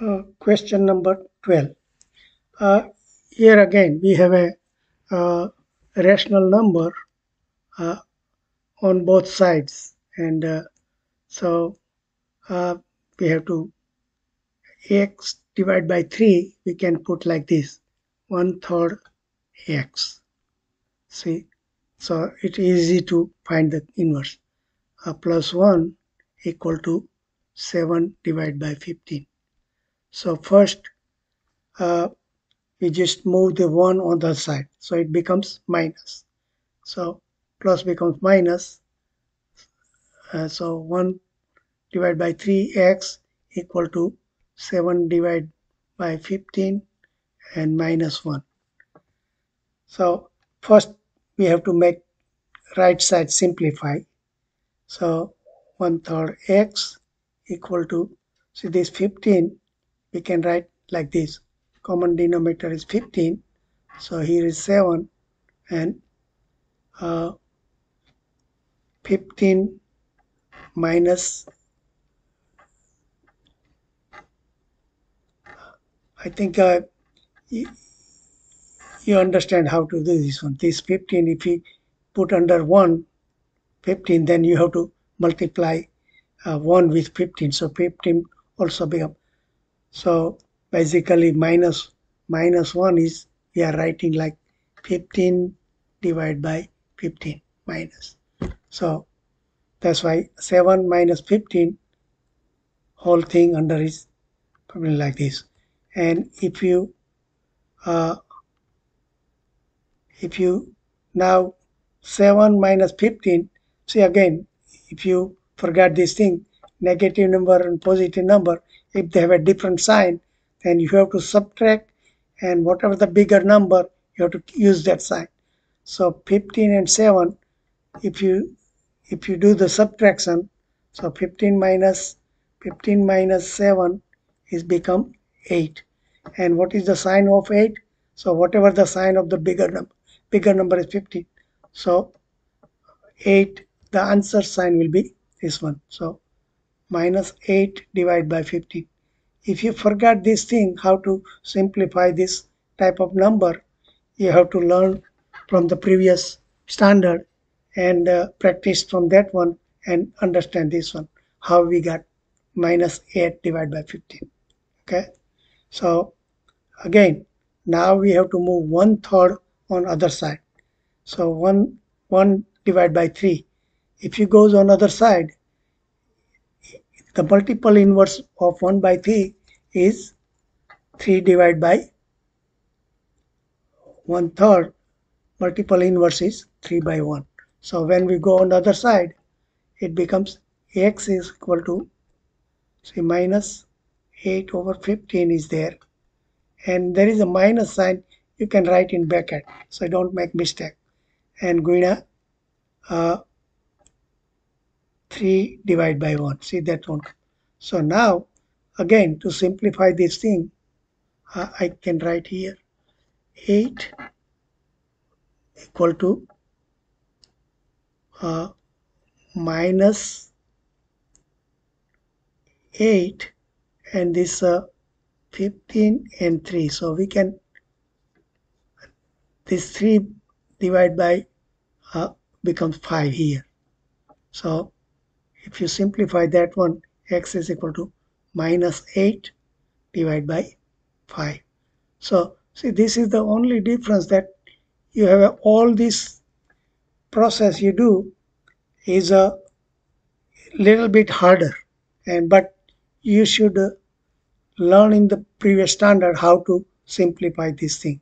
Uh, question number 12. Uh, here again we have a uh, rational number uh, on both sides. And uh, so we have to x divided by 3 we can put like this one third x. See? So it's easy to find the inverse. Uh, plus 1 equal to 7 divided by 15 so first uh, we just move the 1 on the side. So it becomes minus. So plus becomes minus. Uh, so 1 divided by 3x equal to 7 divided by 15 and minus 1 so first we have to make right side simplify. So 1 third x equal to see this 15 we can write like this. Common denominator is 15 so here is 7 and uh, 15 minus I think uh, you, understand how to do this one. This 15 if you put under 1 15 then you have to multiply uh, 1 with 15 so 15 also become so basically minus minus 1 is we are writing like 15 divided by 15 minus. So that's why 7 minus 15 whole thing under is probably like this. And if you uh, if you now 7 minus 15 see again if you forgot this thing negative number and positive number if they have a different sign then you have to subtract and whatever the bigger number you have to use that sign. So 15 and 7 if you if you do the subtraction so 15 minus 15 minus 7 is become 8 and what is the sign of 8 so whatever the sign of the bigger number bigger number is 15 so 8 the answer sign will be this one. So minus 8 divided by 15 if you forgot this thing how to simplify this type of number you have to learn from the previous standard and uh, practice from that one and understand this one how we got minus 8 divided by 15 okay? So again now we have to move one third on other side. So 1 1 divided by 3 if you goes on other side the multiple inverse of 1 by 3 is 3 divided by 1 third. Multiple inverse is 3 by 1 so when we go on the other side it becomes x is equal to say minus 8 over 15 is there. And there is a minus sign you can write in bracket. So don't make mistake. And guina uh, 3 divided by 1 see that one so now again to simplify this thing uh, I can write here 8 equal to uh, minus 8 and this uh, 15 and 3 so we can this 3 divided by uh, becomes 5 here. So if you simplify that one x is equal to minus 8 divided by 5 so see this is the only difference that you have all this process you do is a little bit harder. And but you should learn in the previous standard how to simplify this thing